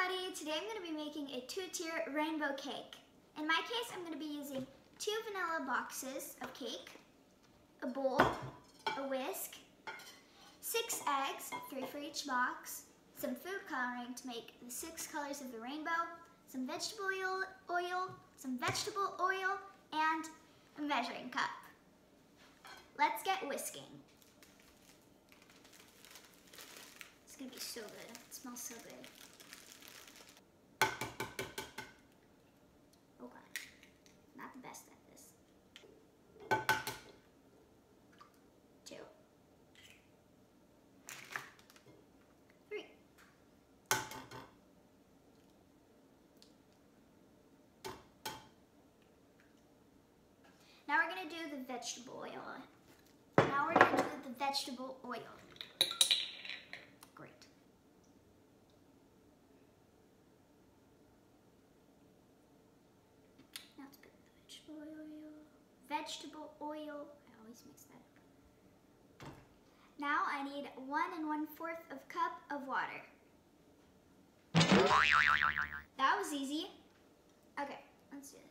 everybody! Today I'm going to be making a two-tier rainbow cake. In my case, I'm going to be using two vanilla boxes of cake, a bowl, a whisk, six eggs, three for each box, some food coloring to make the six colors of the rainbow, some vegetable oil, oil some vegetable oil, and a measuring cup. Let's get whisking. It's gonna be so good. It smells so good. Oh god, not the best at this. Two. Three. We're gonna do the vegetable oil. Now we're gonna do the vegetable oil. Great. Now let's put the vegetable oil. Vegetable oil. I always mix that up. Now I need one and one fourth of cup of water. That was easy. Okay, let's do this.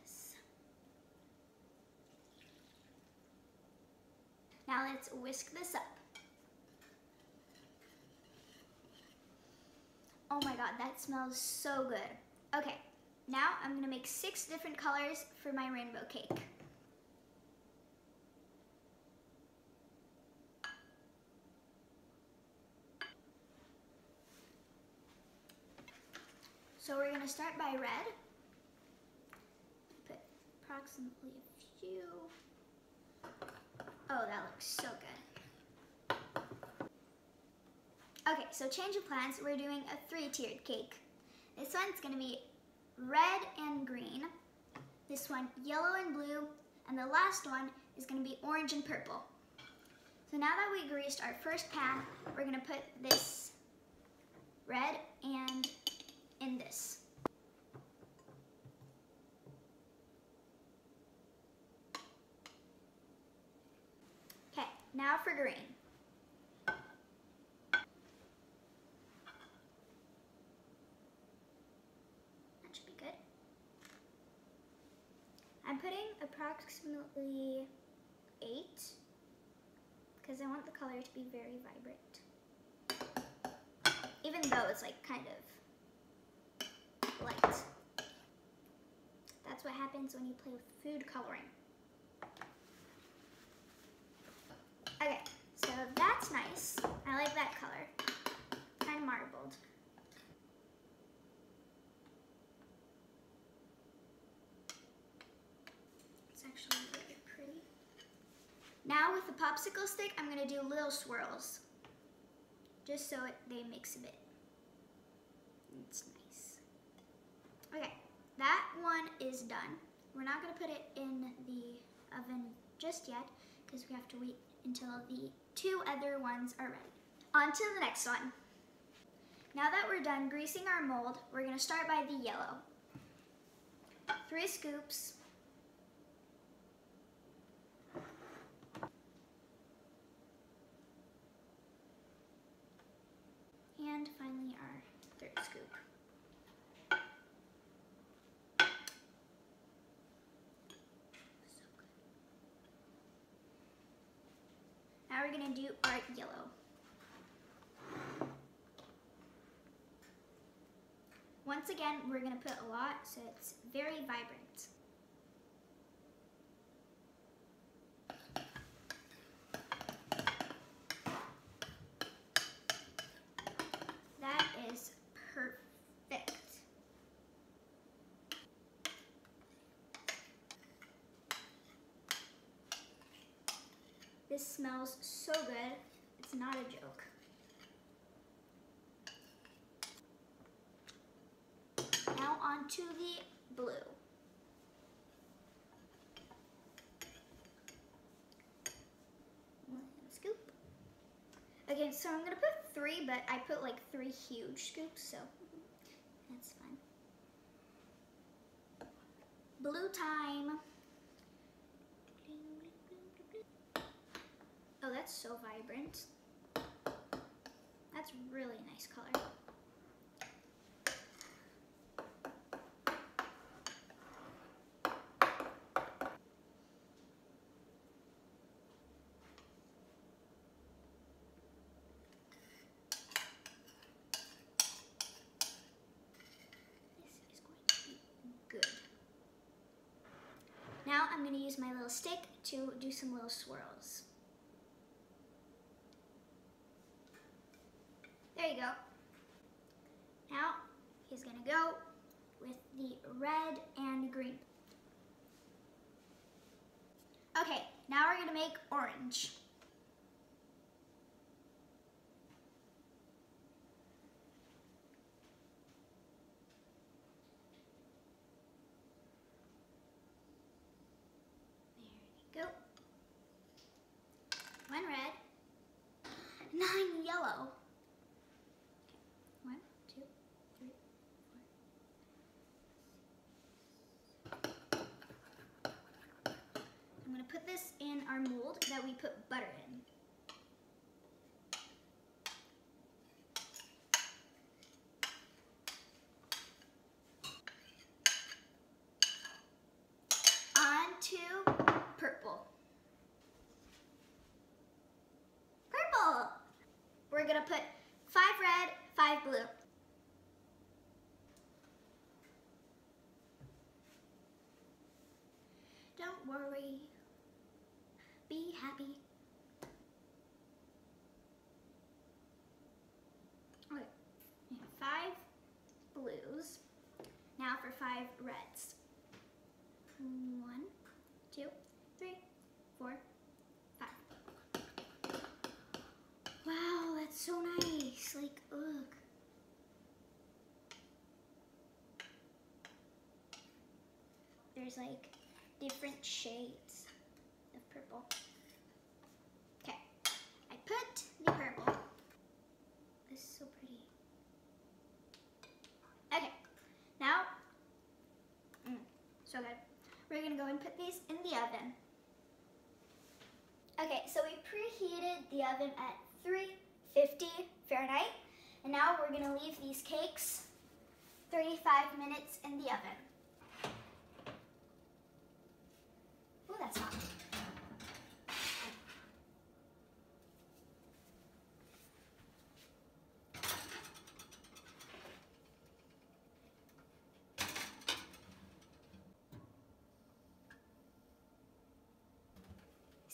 Now let's whisk this up. Oh my god, that smells so good. Okay, now I'm gonna make six different colors for my rainbow cake. So we're gonna start by red. Put approximately a few. Oh, that looks so good. Okay, so change of plans. We're doing a three-tiered cake. This one's gonna be red and green. This one, yellow and blue. And the last one is gonna be orange and purple. So now that we greased our first pan, we're gonna put this red and in this. Okay, now for green. That should be good. I'm putting approximately eight because I want the color to be very vibrant. Even though it's like kind of light. That's what happens when you play with food coloring. Okay, so that's nice. I like that color. Kind of marbled. It's actually really pretty. Now with the popsicle stick, I'm gonna do little swirls. Just so it, they mix a bit. It's nice. Okay, that one is done. We're not gonna put it in the oven just yet because we have to wait until the two other ones are ready. On to the next one. Now that we're done greasing our mold, we're gonna start by the yellow. Three scoops. And finally our third scoop. Now we're gonna do our yellow. Once again, we're gonna put a lot so it's very vibrant. That is perfect. This smells so good. It's not a joke. Now on to the blue. Scoop. Okay, so I'm gonna put three, but I put like three huge scoops, so that's fine. Blue time. Oh, that's so vibrant. That's really nice color. Now I'm going to use my little stick to do some little swirls. There you go. Now, he's gonna go with the red and green. Okay, now we're gonna make orange. There we go. One red, nine yellow. One, two, three, four. I'm gonna put this in our mold that we put butter in. On to purple. Purple! We're gonna put five red, five blue. Don't worry, be happy. Okay, we have five blues. Now for five reds. One, two, three, four, five. Wow, that's so nice. Like, ugh. There's like different shades of purple. Okay, I put the purple. This is so pretty. Okay, now, mm, so good. We're gonna go and put these in the oven. Okay, so we preheated the oven at 350 Fahrenheit, and now we're gonna leave these cakes 35 minutes in the oven. Oh, that's hot.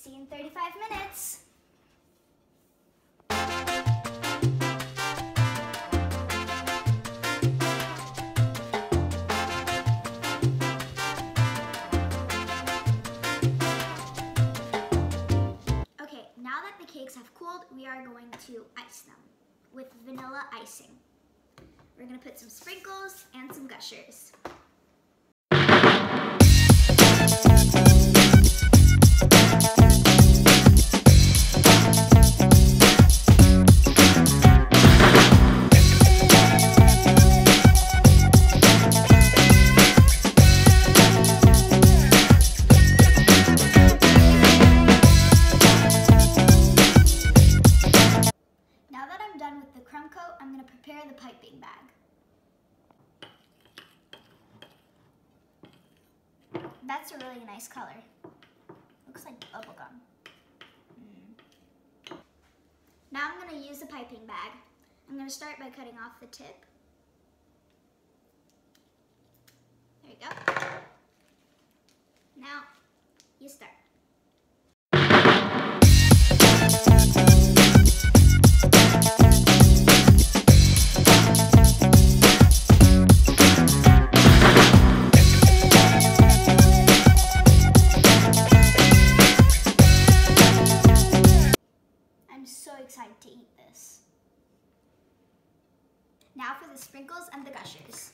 See you in 35 minutes. Okay, now that the cakes have cooled, we are going to ice them with vanilla icing. We're gonna put some sprinkles and some gushers. Crumb coat, I'm gonna prepare the piping bag. That's a really nice color. Looks like bubblegum. Mm. Now I'm gonna use the piping bag. I'm gonna start by cutting off the tip. There you go. Now, you start. Now for the sprinkles and the gushers.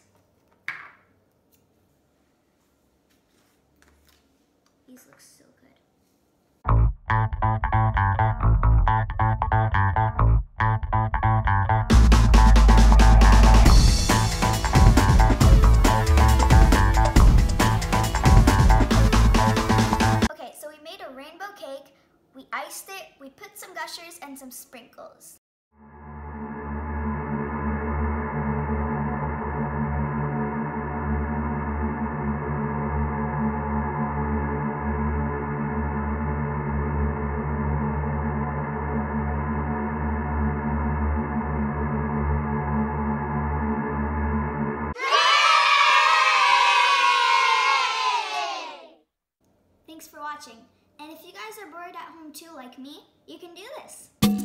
These look so good. And if you guys are bored at home too like me, you can do this.